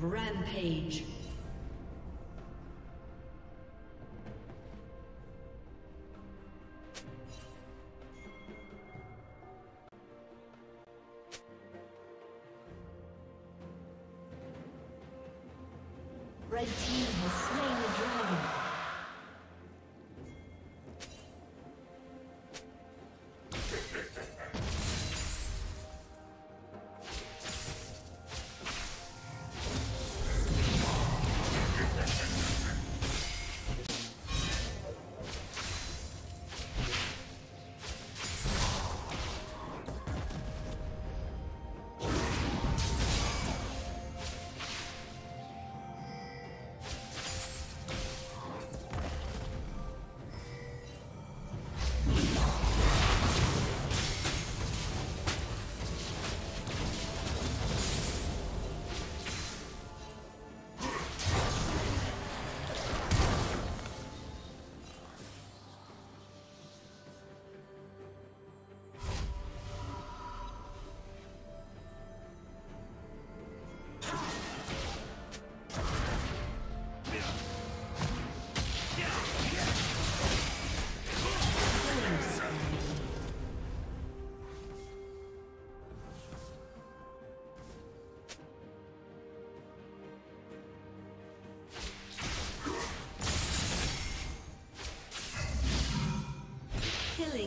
Rampage.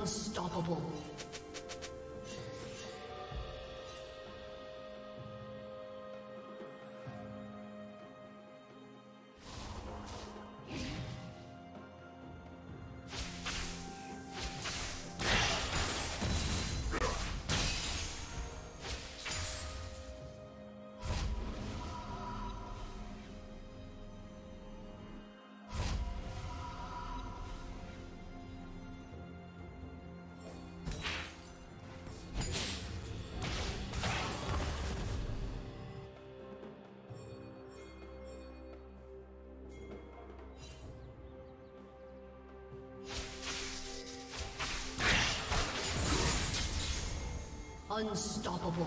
Unstoppable. Unstoppable.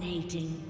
Dominating.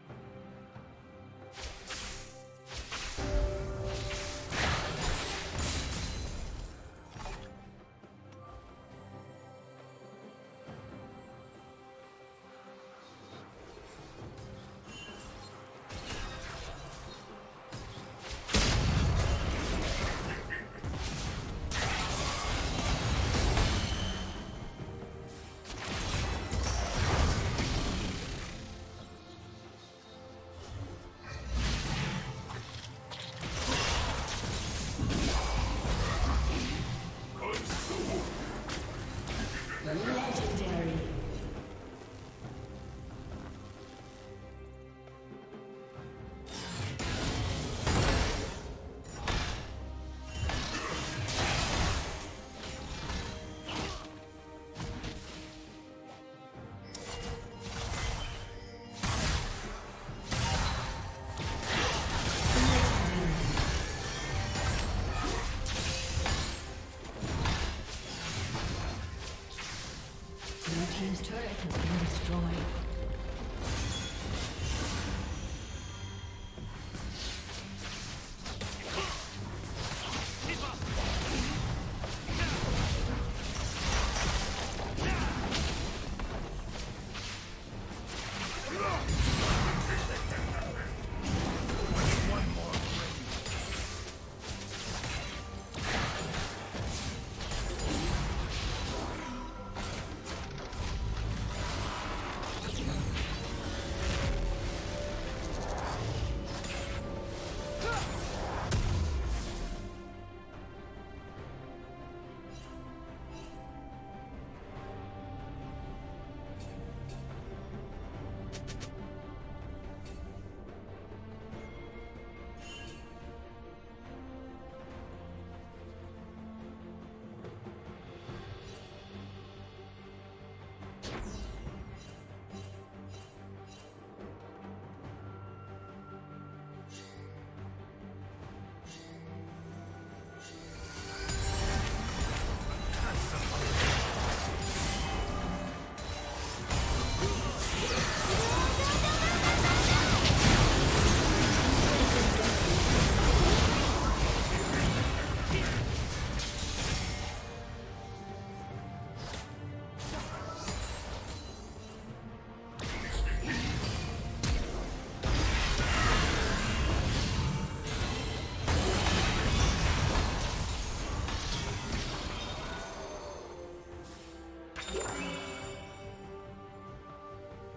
destroyed.